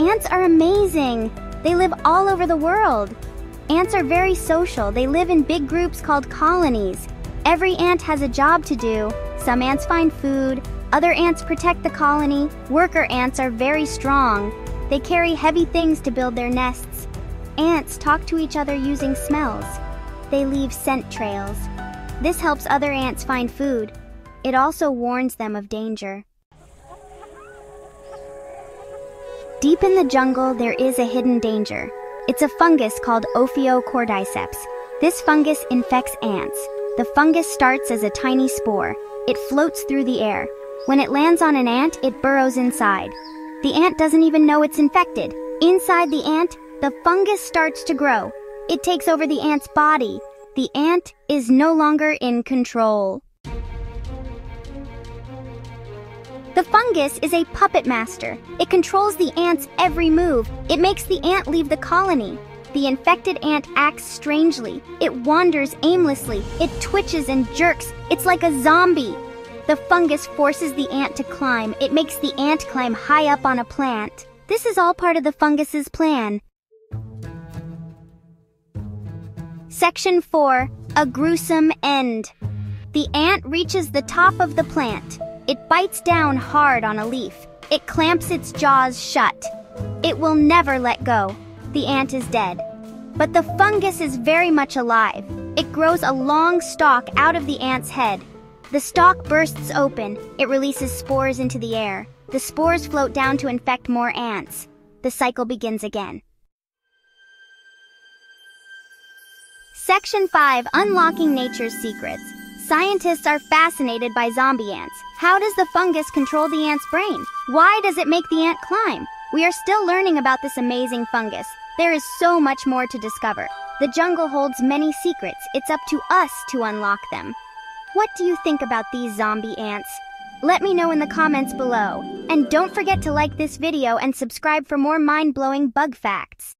Ants are amazing. They live all over the world. Ants are very social. They live in big groups called colonies. Every ant has a job to do. Some ants find food, other ants protect the colony. Worker ants are very strong. They carry heavy things to build their nests. Ants talk to each other using smells. They leave scent trails. This helps other ants find food. It also warns them of danger. Deep in the jungle, there is a hidden danger. It's a fungus called Ophiocordyceps. This fungus infects ants. The fungus starts as a tiny spore. It floats through the air. When it lands on an ant, it burrows inside. The ant doesn't even know it's infected. Inside the ant, the fungus starts to grow. It takes over the ant's body. The ant is no longer in control. The fungus is a puppet master. It controls the ant's every move. It makes the ant leave the colony. The infected ant acts strangely. It wanders aimlessly. It twitches and jerks. It's like a zombie. The fungus forces the ant to climb. It makes the ant climb high up on a plant. This is all part of the fungus's plan. Section 4 A Gruesome End. The ant reaches the top of the plant. It bites down hard on a leaf. It clamps its jaws shut. It will never let go. The ant is dead. But the fungus is very much alive. It grows a long stalk out of the ant's head. The stalk bursts open. It releases spores into the air. The spores float down to infect more ants. The cycle begins again. Section 5 Unlocking Nature's Secrets. Scientists are fascinated by zombie ants. How does the fungus control the ant's brain? Why does it make the ant climb? We are still learning about this amazing fungus. There is so much more to discover. The jungle holds many secrets. It's up to us to unlock them. What do you think about these zombie ants? Let me know in the comments below. And don't forget to like this video and subscribe for more mind-blowing bug facts.